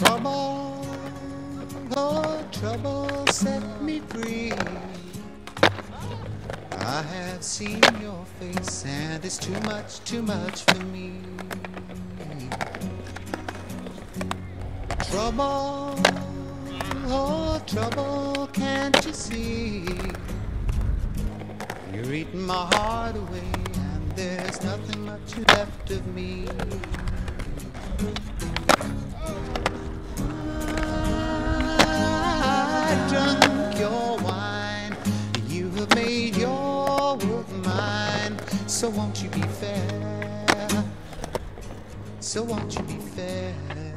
Trouble, oh, trouble set me free. I have seen your face, and it's too much, too much for me. Trouble, oh, trouble, can't you see? You're eating my heart away, and there's nothing much left of me. Drunk your wine, you have made your world mine. So won't you be fair? So won't you be fair?